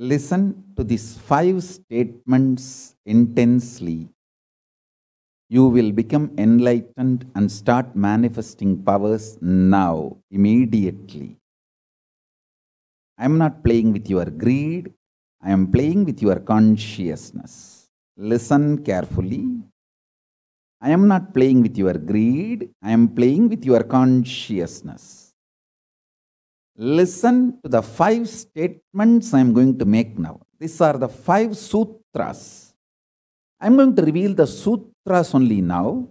Listen to these five statements intensely. You will become enlightened and start manifesting powers now, immediately. I am not playing with your greed, I am playing with your consciousness. Listen carefully. I am not playing with your greed, I am playing with your consciousness. Listen to the five statements I am going to make now. These are the five sutras. I am going to reveal the sutras only now,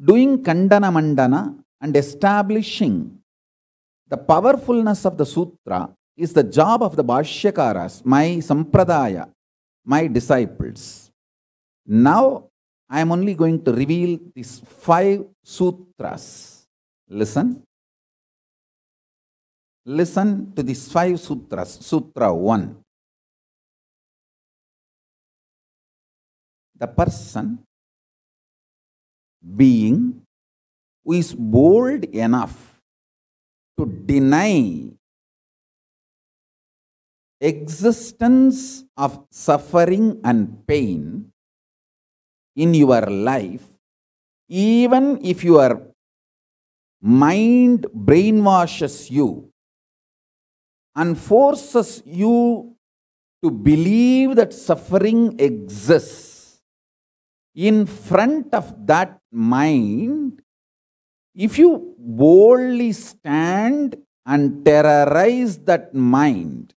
doing kandana mandana and establishing the powerfulness of the sutra is the job of the Bhashyakaras, my sampradaya, my disciples. Now I am only going to reveal these five sutras. Listen. Listen to these five sutras. Sutra 1. The person, being, who is bold enough to deny existence of suffering and pain in your life, even if your mind brainwashes you and forces you to believe that suffering exists, in front of that mind, if you boldly stand and terrorize that mind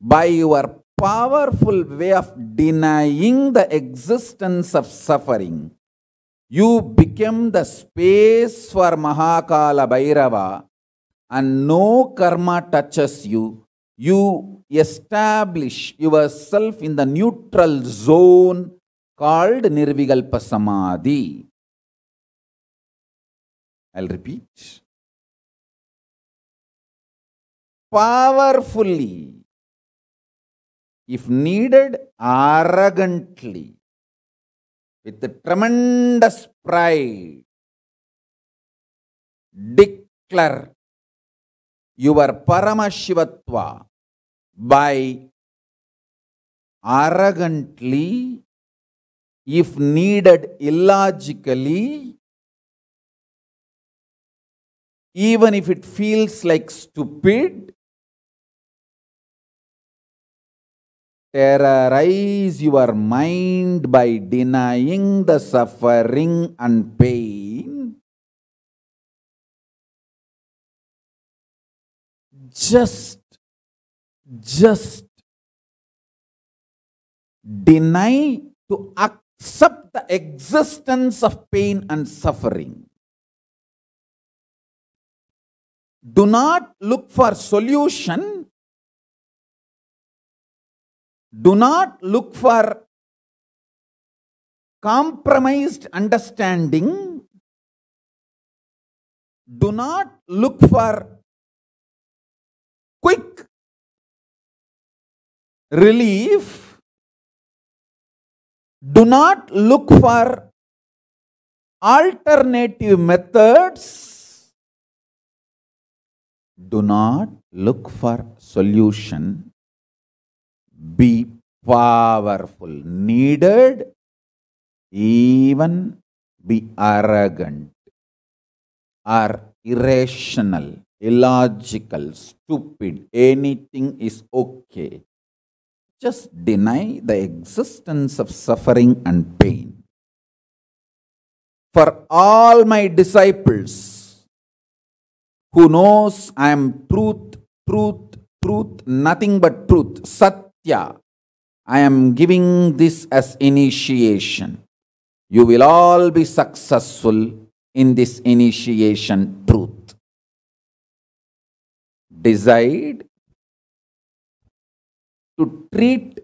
by your powerful way of denying the existence of suffering, you become the space for Mahakala Bhairava and no karma touches you. You establish yourself in the neutral zone called Nirvikalpa Samadhi. I'll repeat. Powerfully if needed, arrogantly, with tremendous pride, declare your Paramashivatva by arrogantly, if needed illogically, even if it feels like stupid, terrorize your mind by denying the suffering and pain. Just, just deny to accept the existence of pain and suffering. Do not look for solution do not look for compromised understanding. Do not look for relief. Do not look for alternative methods. Do not look for solution be powerful, needed, even be arrogant or irrational, illogical, stupid, anything is okay. Just deny the existence of suffering and pain. For all my disciples who knows I am truth, truth, truth, nothing but truth, Satya. I am giving this as initiation. You will all be successful in this initiation truth. Decide to treat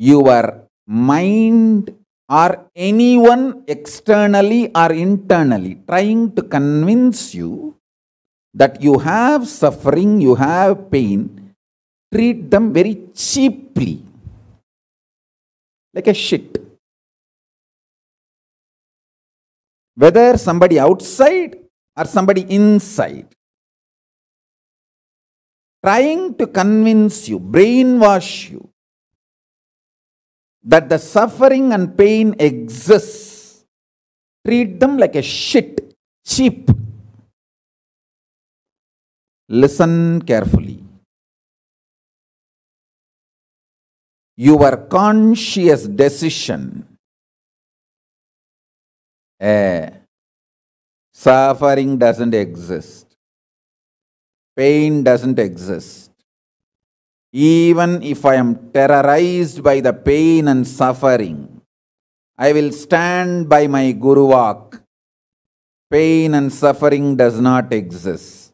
your mind or anyone externally or internally trying to convince you that you have suffering, you have pain, treat them very cheaply, like a shit. Whether somebody outside or somebody inside. Trying to convince you, brainwash you that the suffering and pain exists. Treat them like a shit, cheap. Listen carefully. Your conscious decision. Eh, suffering doesn't exist. Pain doesn't exist. Even if I am terrorized by the pain and suffering, I will stand by my Guru Vak. Pain and suffering does not exist.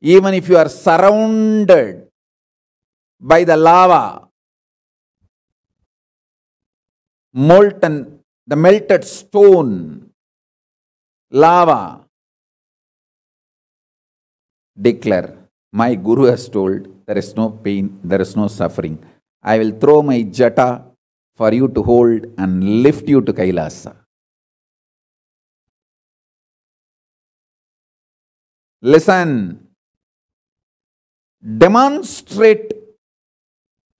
Even if you are surrounded by the lava, molten, the melted stone, lava, declare, My Guru has told, there is no pain, there is no suffering. I will throw my jata for you to hold and lift you to Kailasa. Listen. Demonstrate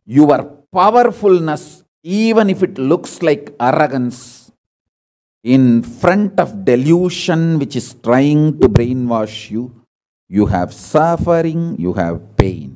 your powerfulness, even if it looks like arrogance, in front of delusion which is trying to brainwash you. You have suffering, you have pain.